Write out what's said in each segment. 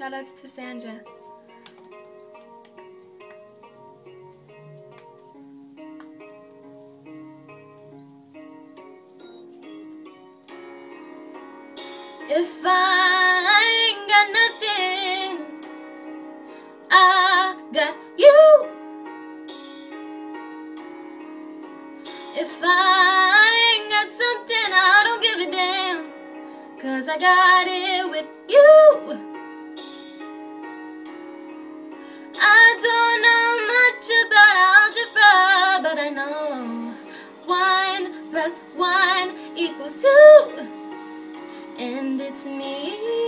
Shout outs to Sandra. If I ain't got nothing, I got you. If I ain't got something, I don't give a damn. Cause I got it with you. And it's me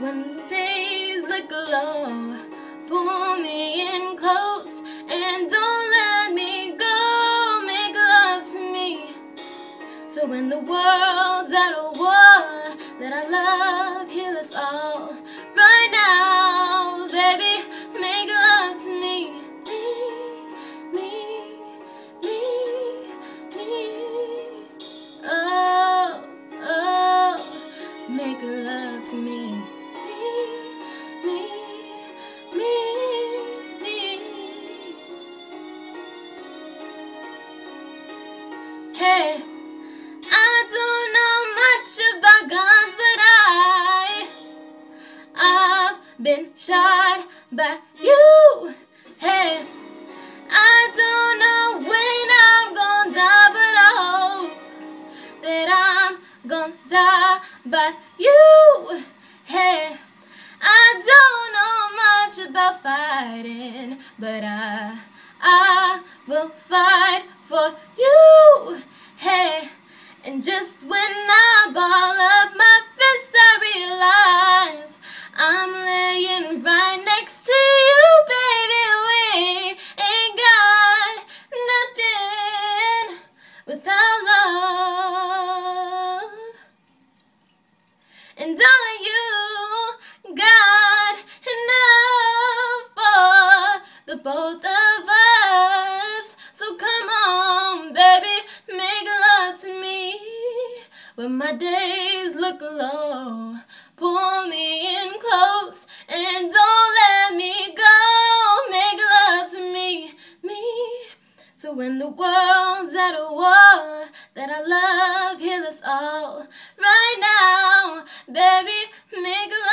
When the days look low, pull me in close and don't let me go. Make love to me. So when the world's at a war, let our love heal us all. Right now, Hey. I don't know much about guns, but I I've been shot by you. Hey, I don't know when I'm gonna die, but I hope that I'm gonna die by you. Hey, I don't know much about fighting, but I I will fight for you. Just when I ball up my fist, I realize I'm laying right next to you, baby. We ain't got nothing without love. And darling, you got enough for the both of When my days look low, pull me in close and don't let me go. Make love to me, me. So when the world's at a war, that I love heal us all right now, baby. Make love.